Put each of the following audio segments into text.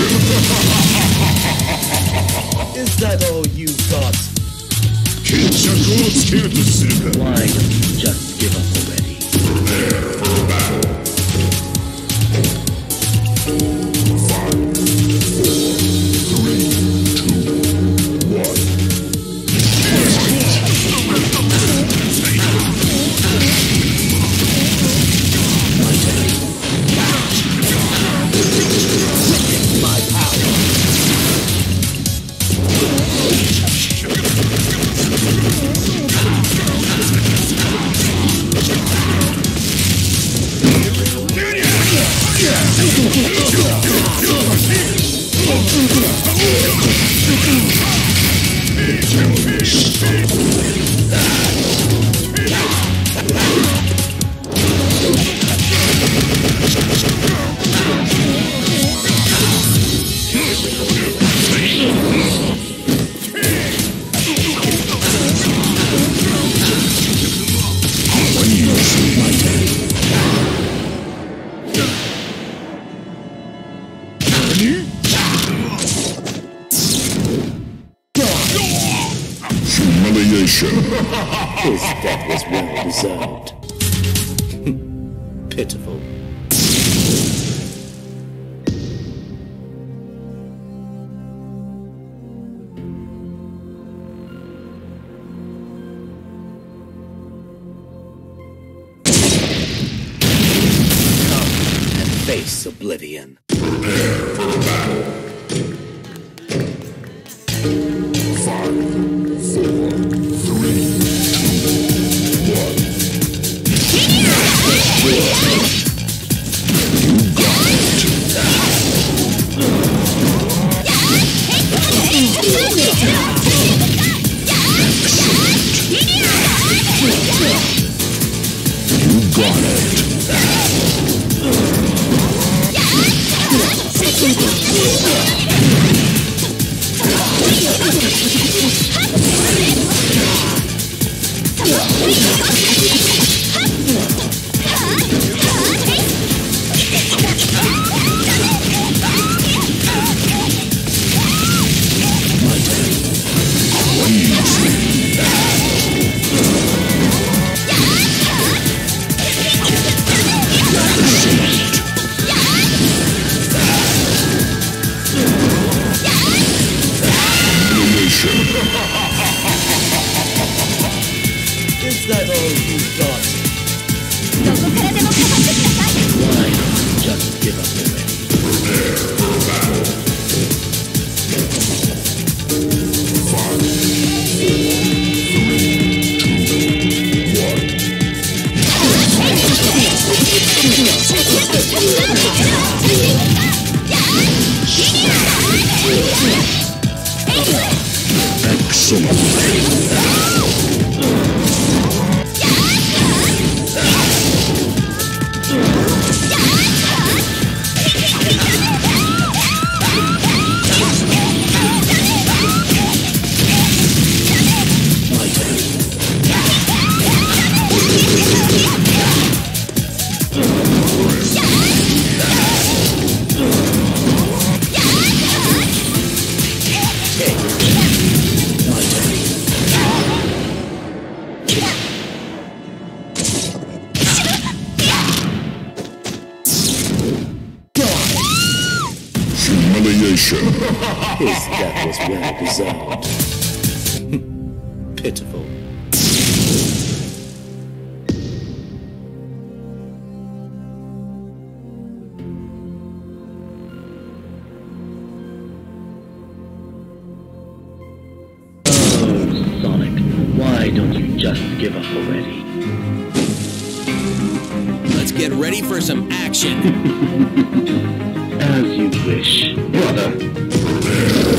Humiliation. Is that all you got? 決着をつけるとするか Why don't you just give up His death was well deserved. Pitiful. Come and face oblivion. Five, Pitiful. Oh, Sonic, why don't you just give up already? Let's get ready for some action! As you wish, brother.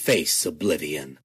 face oblivion.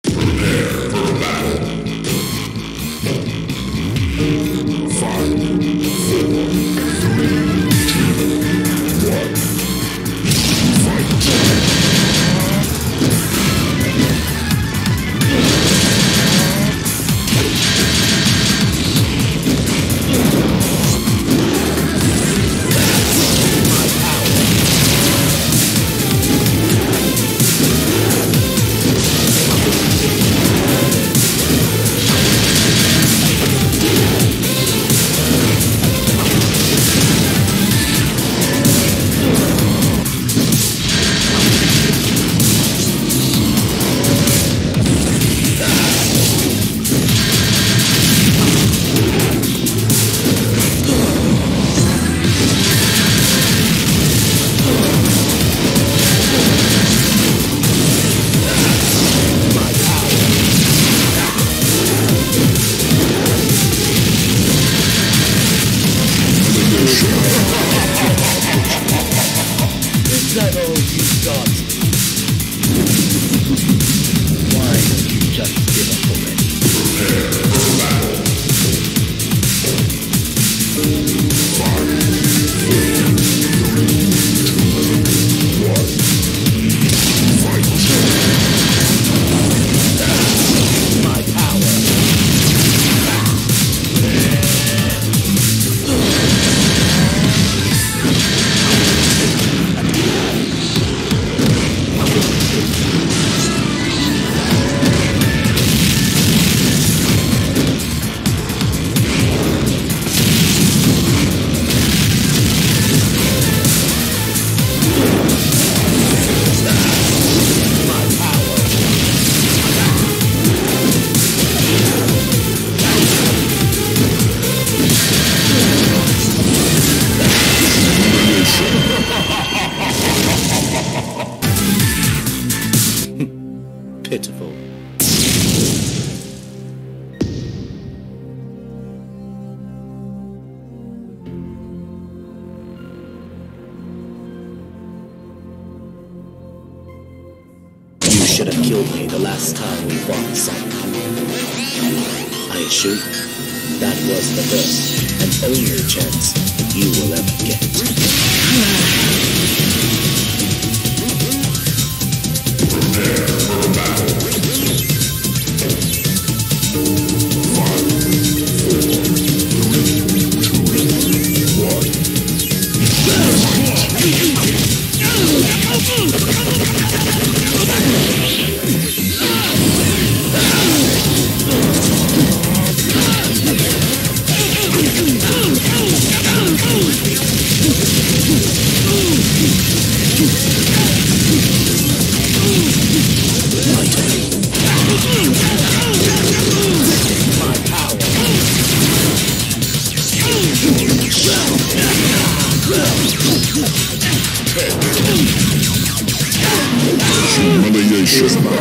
Надо я еще знаю.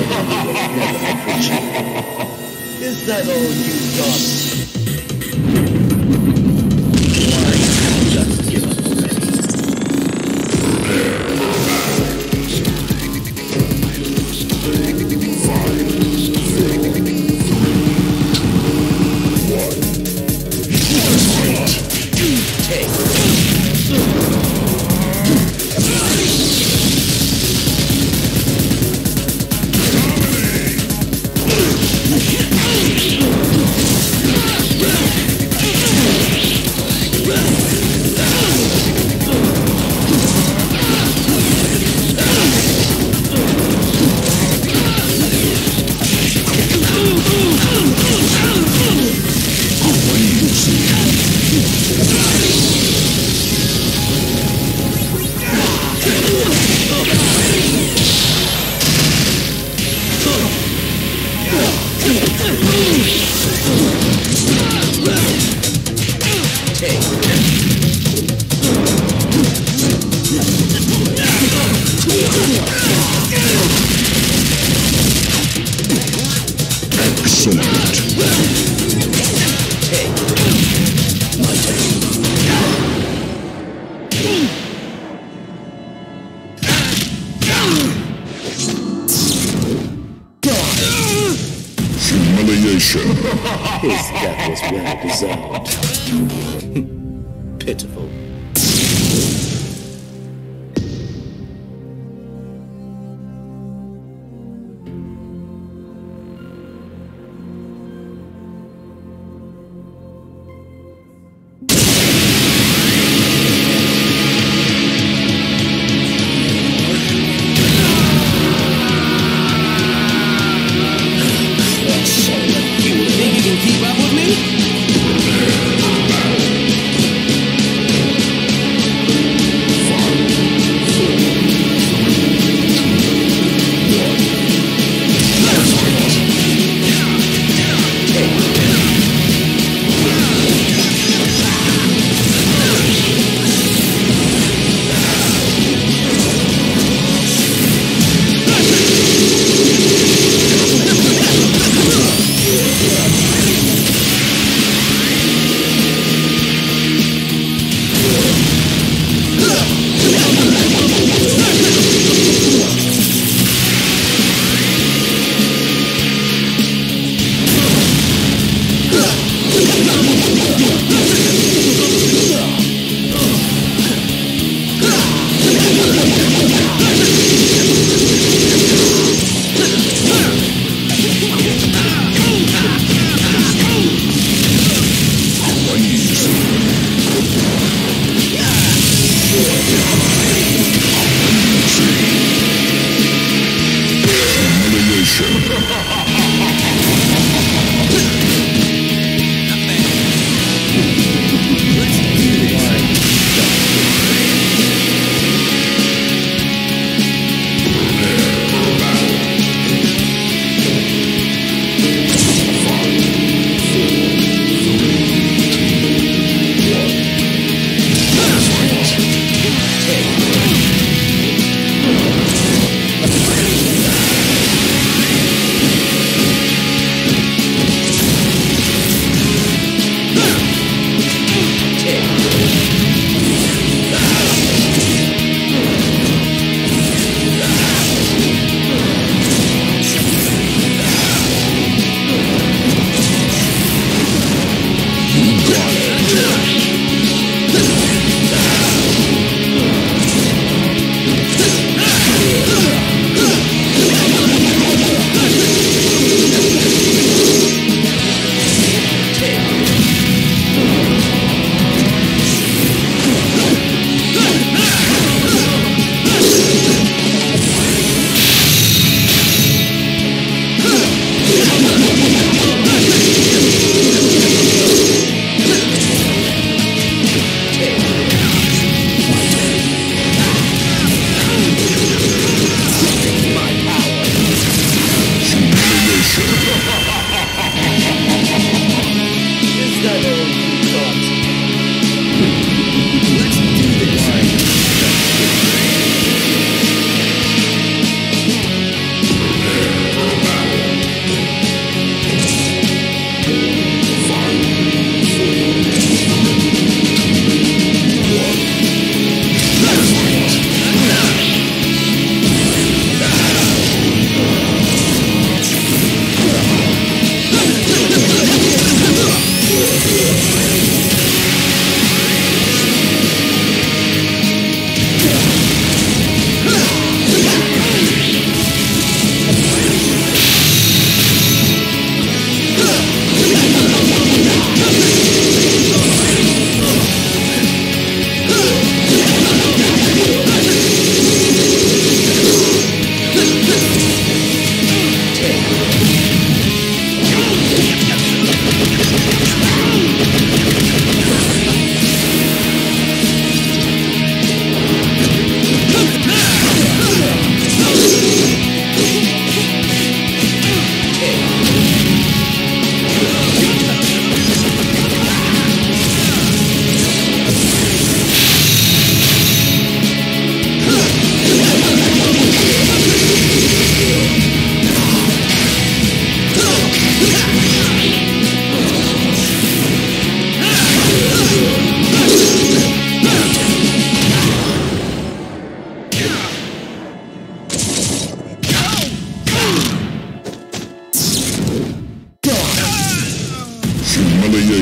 Is that all you got? Why just give up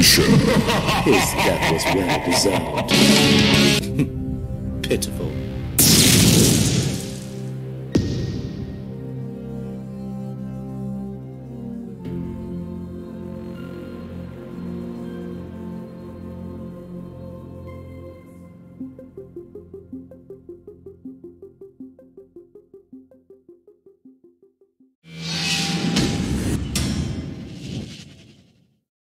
His death was well deserved. Pitiful.